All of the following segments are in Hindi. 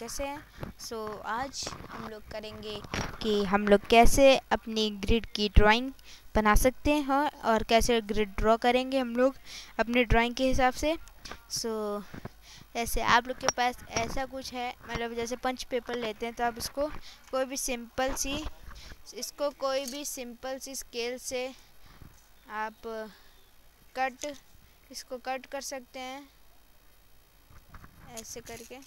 कैसे हैं सो। So, आज हम लोग करेंगे कि हम लोग कैसे अपनी ग्रिड की ड्राइंग बना सकते हैं और कैसे ग्रिड ड्रॉ करेंगे हम लोग अपने ड्राइंग के हिसाब से। सो so, ऐसे आप लोग के पास ऐसा कुछ है मतलब जैसे पंच पेपर लेते हैं तो आप इसको कोई भी सिंपल सी इसको कोई भी सिंपल सी स्केल से आप कट इसको कट कर सकते हैं। ऐसे करके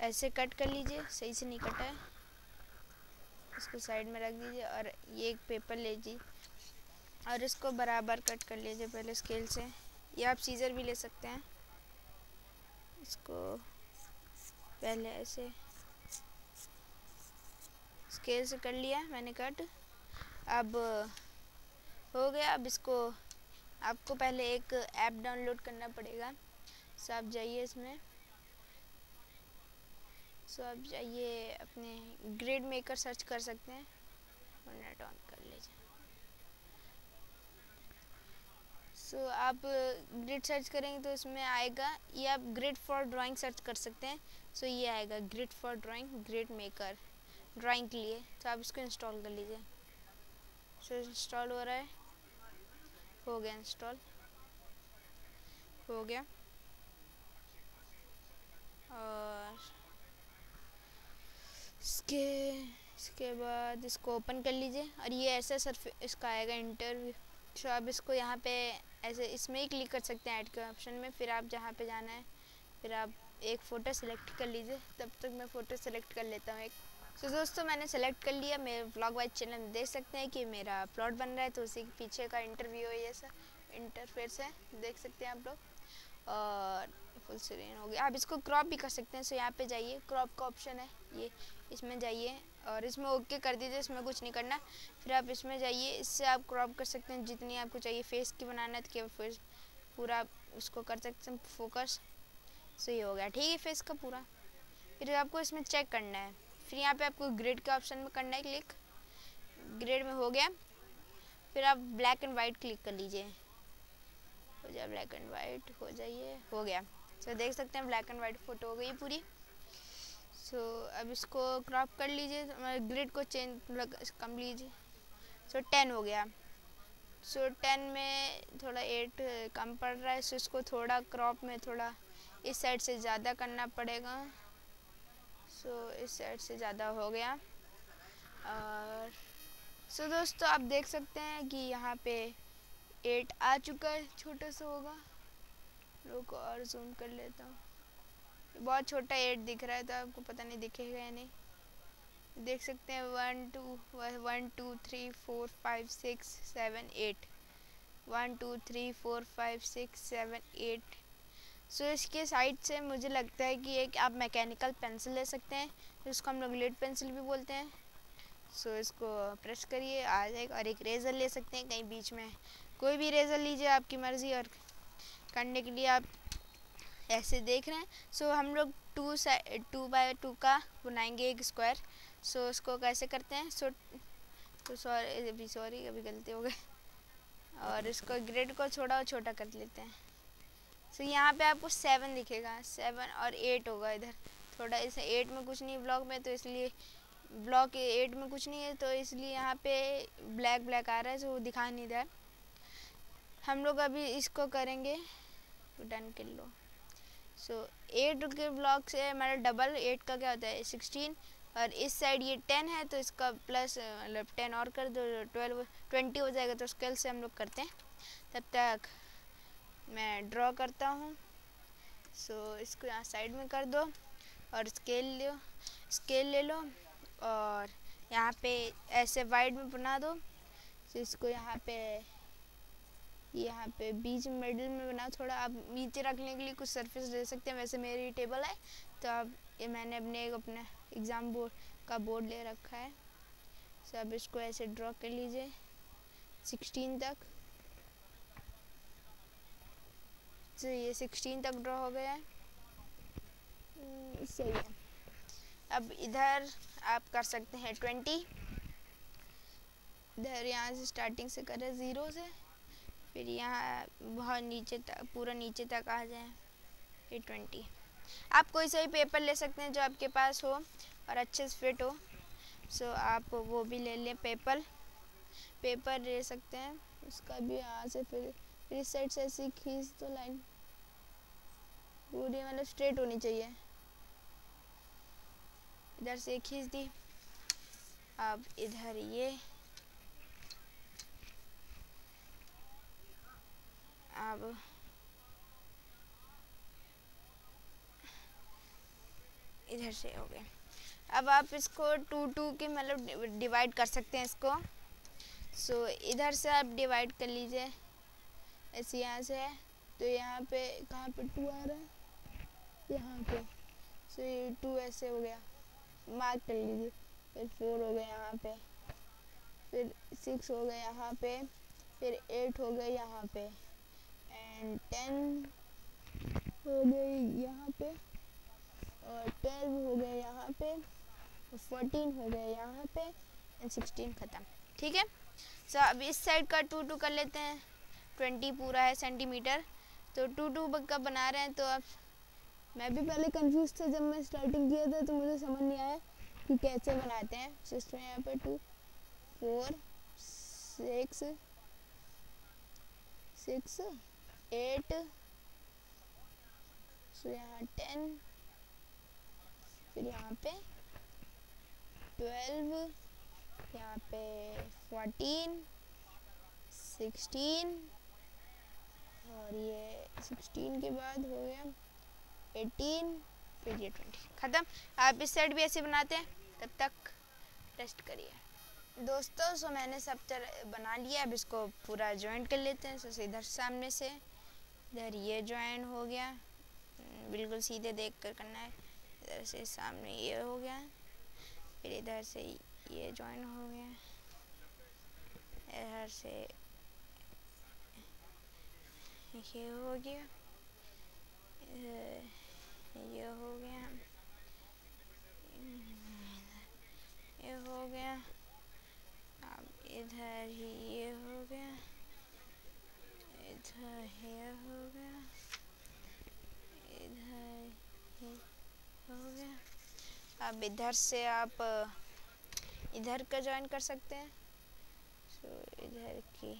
और ऐसे कट कर लीजिए, सही से नहीं कटा है। इसको साइड में रख दीजिए और ये एक पेपर लीजिए और इसको बराबर कट कर लीजिए पहले स्केल से। या आप सीज़र भी ले सकते हैं। इसको पहले ऐसे स्केल से कर लिया मैंने कट। अब हो गया। अब इसको आपको पहले एक ऐप डाउनलोड करना पड़ेगा। सो आप जाइए इसमें। सो आप जाइए अपने ग्रेड मेकर सर्च कर सकते हैं। और नेट ऑन कर लीजिए। सो so, आप ग्रिड सर्च करेंगे तो इसमें आएगा ये आप ग्रिड फॉर ड्राइंग सर्च कर सकते हैं। सो so, ये आएगा grid for drawing grid maker drawing के लिए। तो आप इसको इंस्टॉल कर लीजिए। सो so, इंस्टॉल हो रहा है। हो गया इंस्टॉल हो गया। और इसके इसके बाद इसको ओपन कर लीजिए। और ये ऐसा सरफ इसका आएगा इंटरव्यू तो आप इसको यहाँ पे ऐसे इसमें ही क्लिक कर सकते हैं ऐड के ऑप्शन में। फिर आप जहाँ पे जाना है, फिर आप एक फ़ोटो सेलेक्ट कर लीजिए। तब तक मैं फ़ोटो सेलेक्ट कर लेता हूँ एक। तो दोस्तों, मैंने सेलेक्ट कर लिया। मेरे ब्लॉग वाइज चैनल में देख सकते हैं कि मेरा प्लॉट बन रहा है तो उसी के पीछे का इंटरव्यू है ये सर इंटरफेस है, देख सकते हैं आप लोग। और फुल स्क्रीन हो गया। आप इसको क्रॉप भी कर सकते हैं सो यहाँ पे जाइए। क्रॉप का ऑप्शन है ये। इसमें जाइए और इसमें ओके कर दीजिए, इसमें कुछ नहीं करना। फिर आप इसमें जाइए, इससे आप क्रॉप कर सकते हैं। जितनी आपको चाहिए फेस की बनाना है तो केवल फेस पूरा आप उसको कर सकते हैं फोकस सही हो गया। ठीक है फेस का पूरा। फिर आपको इसमें चेक करना है। फिर यहाँ पे आपको ग्रेड के ऑप्शन में करना है क्लिक ग्रेड में हो गया। फिर आप ब्लैक एंड वाइट क्लिक कर लीजिए। हो जाए ब्लैक एंड वाइट हो जाइए। हो गया। सो so, देख सकते हैं ब्लैक एंड वाइट फ़ोटो हो गई पूरी। सो so, अब इसको क्रॉप कर लीजिए ग्रिड को चेंज कम लीजिए। सो so, टेन हो गया। सो so, टेन में थोड़ा एट कम पड़ रहा है सो so, इसको थोड़ा क्रॉप में थोड़ा इस साइड से ज़्यादा करना पड़ेगा। सो so, इस साइड से ज़्यादा हो गया। और सो so, दोस्तों आप देख सकते हैं कि यहाँ पे एट आ चुका है छोटा सा होगा। रुको और जूम कर लेता हूँ। बहुत छोटा एट दिख रहा है तो आपको पता नहीं दिखेगा या नहीं। देख सकते हैं one two one two three four five six seven eight one two three four five six seven eight so इसके साइड से मुझे लगता है कि एक आप मैकेनिकल पेंसिल ले सकते हैं जिसको हम लोग लेड पेंसिल भी बोलते हैं। सो so, इसको प्रेस करिए आ जाएगा। और एक रेज़र ले सकते हैं कहीं बीच में। कोई भी रेज़र लीजिए आपकी मर्ज़ी और करने के लिए आप ऐसे देख रहे हैं। सो so, हम लोग two side two by two का बनाएँगे एक स्क्वायर सो so, उसको कैसे करते हैं? सो तो सॉरी अभी सॉरी अभी गलती हो गई। और इसको ग्रेड को छोटा और छोटा कर लेते हैं। सो so, यहाँ पे आपको सेवन दिखेगा। सेवन और एट होगा इधर। थोड़ा इस एट में कुछ नहीं ब्लॉक में तो इसलिए ब्लॉक एट में कुछ नहीं है तो इसलिए यहाँ पे ब्लैक ब्लैक आ रहा है जो दिखा नहीं रहा हम लोग अभी इसको करेंगे डन कर लो। सो एट के ब्लॉक से हमारा डबल एट का क्या होता है? सिक्सटीन और इस साइड ये टेन है तो इसका प्लस मतलब टेन और कर दो ट्वेल्व ट्वेंटी हो जाएगा तो स्केल से हम लोग करते हैं। तब तक मैं ड्रॉ करता हूँ। सो so, इसको यहाँ साइड में कर दो और स्केल लो स्केल ले लो और यहाँ पे ऐसे वाइड में बना दो। तो इसको यहाँ पे यहाँ पे बीच मिडिल में बना थोड़ा आप नीचे रखने के लिए कुछ सरफेस दे सकते हैं। वैसे मेरी टेबल है तो अब ये मैंने अपने एक अपना एग्ज़ाम बोर्ड का बोर्ड ले रखा है। तो अब इसको ऐसे ड्रॉ कर लीजिए सिक्सटीन तक। तो ये सिक्सटीन तक ड्रॉ हो गया है। हम्म, सही है। अब इधर आप कर सकते हैं ट्वेंटी इधर यहाँ से स्टार्टिंग से करें ज़ीरो से। फिर यहाँ बहुत नीचे तक, पूरा नीचे तक आ जाए। ये ट्वेंटी आप कोई सा भी पेपर ले सकते हैं जो आपके पास हो और अच्छे से फिट हो। सो आप वो भी ले लें पेपर पेपर ले सकते हैं। उसका भी यहाँ से फिर फिर इस साइड से ऐसी खींच तो लाइन पूरी मतलब स्ट्रेट होनी चाहिए। इधर से खींच दी। अब इधर ये। अब इधर से हो गए अब आप इसको टू टू के मतलब डिवाइड कर सकते हैं इसको। सो so, इधर से आप डिवाइड कर लीजिए। ऐसे यहाँ से तो यहाँ पे कहाँ पे टू आ रहा है? यहाँ पे। सो ये टू ऐसे हो गया। मार्क कर लीजिए। फिर फोर हो गया यहाँ पे। फिर सिक्स हो गया यहाँ पे। फिर एट हो गया यहाँ पे। एंड टेन हो गई यहाँ पे और ट्वेल्व हो गए यहाँ पे फोर्टीन हो गए यहाँ पे एंड सिक्सटीन ख़त्म। ठीक है? सो अब इस साइड का टू टू कर लेते हैं। ट्वेंटी पूरा है सेंटीमीटर तो टू टू का बना रहे हैं तो अब मैं भी पहले कंफ्यूज था जब मैं स्टार्टिंग किया था तो मुझे समझ नहीं आया कि कैसे बनाते हैं। सिस्टम यहाँ पे two four six six eight so यहाँ टेन फिर यहाँ पे ट्वेल्व यहाँ पे फोर्टीन सिक्सटीन और ये सिक्सटीन के बाद हो गया एटीन फिर ये ट्वेंटी ख़त्म. आप इस साइड भी ऐसे बनाते हैं, तब तक रेस्ट करिए। दोस्तों सो मैंने सब तरह बना लिया, अब इसको पूरा ज्वाइंट कर लेते हैं सो इधर सामने से इधर ये ज्वाइन हो गया। बिल्कुल सीधे देख कर करना है। इधर से सामने ये हो गया। फिर इधर से ये ज्वाइन हो गया। इधर से ये हो गया। ये हो गया। ये हो गया। अब इधर ही ये हो गया। इधर ये हो गया इधर हो गया अब इधर से आप इधर का ज्वाइन कर सकते हैं। सो इधर की,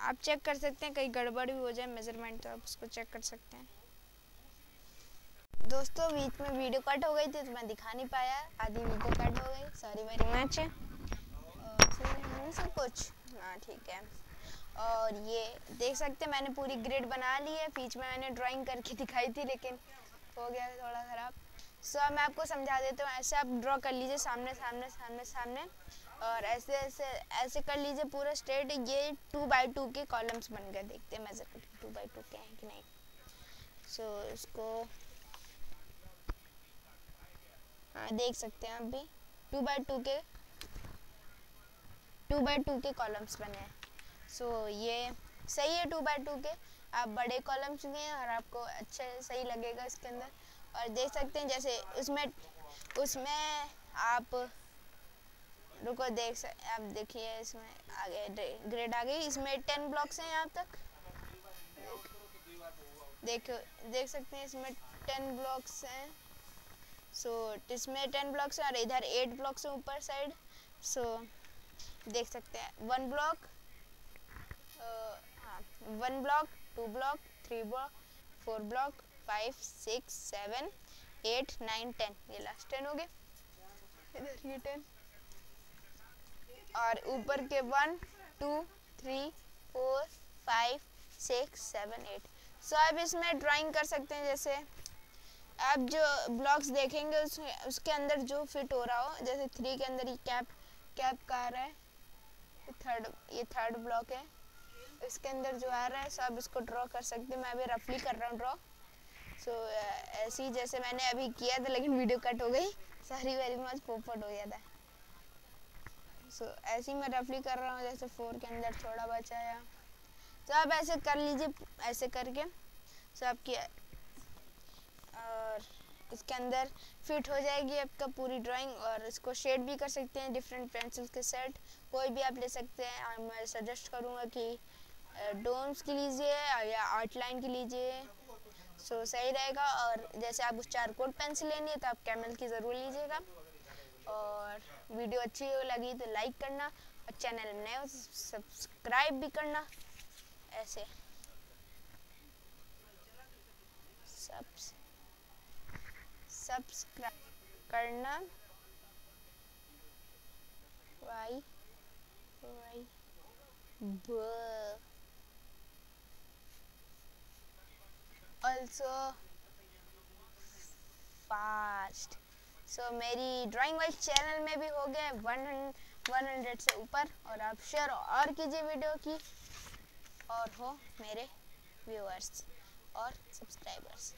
आप चेक कर सकते हैं, कहीं गड़बड़ भी हो जाए मेज़रमेंट तो आप उसको चेक कर सकते हैं। दोस्तों, बीच में वीडियो कट हो गई थी तो मैं दिखा नहीं पाया। आधी वीडियो कट हो गई सॉरी वेरी मच सब कुछ। हाँ ठीक है। और ये देख सकते हैं मैंने पूरी ग्रिड बना ली है। बीच में मैंने ड्राइंग करके दिखाई थी लेकिन हो गया थोड़ा ख़राब। सो so, मैं आपको समझा देता हूँ ऐसे आप ड्रॉ कर लीजिए सामने सामने सामने सामने। और ऐसे ऐसे ऐसे कर लीजिए पूरा स्ट्रेट ये टू बाई टू के कॉलम्स बन गए। देखते हैं मेजर करके टू बाई टू के हैं कि नहीं। सो so, इसको हाँ देख सकते हैं आप भी। टू बाई टू के टू बाई टू के कॉलम्स बने हैं। सो so, ये सही है टू बाई टू के। आप बड़े कॉलम्स लिए और आपको अच्छे सही लगेगा इसके अंदर। और देख सकते हैं जैसे उसमें उसमें आप रुको देख सक आप देखिए इसमें आगे ग्रेड आ गई इसमें टेन ब्लॉक्स हैं यहाँ तक। देखो देख सकते हैं इसमें टेन ब्लॉक्स हैं। सो so, इसमें टेन ब्लॉक्स हैं और इधर एट ब्लॉक्स हैं ऊपर साइड सो so, देख सकते हैं। One block one block two block three block four block five six seven eight nine ten ये लास्ट टेन हो गए। इधर ये टेन और ऊपर के one two three four five six seven eight so आप इसमें ड्राइंग कर सकते हैं जैसे आप जो ब्लॉक्स देखेंगे उस, उसके अंदर जो फिट हो रहा हो जैसे थ्री के अंदर ये कैप कैप का आ रहा है। थर्ड ये थर्ड ब्लॉक है। इसके अंदर जो आ रहा है सो आप इसको ड्रॉ कर सकते हैं। मैं अभी रफली कर रहा हूँ ड्रॉ सो ऐसी जैसे मैंने अभी किया था लेकिन वीडियो कट हो गई। सारी वेरी मच पोपट हो गया था। सो so, ऐसे ही मैं रफली कर रहा हूँ जैसे फोर के अंदर थोड़ा बचाया तो आप ऐसे कर लीजिए ऐसे करके। सो so, आपकी और इसके अंदर फिट हो जाएगी आपका पूरी ड्राइंग और इसको शेड भी कर सकते हैं डिफरेंट पेंसिल के सेट कोई भी आप ले सकते हैं। मैं सजेस्ट करूँगा कि डोम्स की लीजिए या आर्ट लाइन की लीजिए। सो सही रहेगा और जैसे आप उस चार कोट पेंसिल लेनी है तो आप कैमल की ज़रूर लीजिएगा। और वीडियो अच्छी लगी तो लाइक करना और चैनल नए सब्सक्राइब भी करना। ऐसे। सब्सक्राइब करना। वाई वाई ब ऑल्सो फास्ट सो मेरी ड्राइंग वाइज चैनल में भी हो गए वन हंड्रेड से ऊपर। और आप शेयर और कीजिए वीडियो की। और हो मेरे व्यूअर्स और subscribers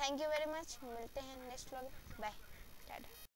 thank you very much मिलते हैं नेक्स्ट व्लॉग बाय टाटा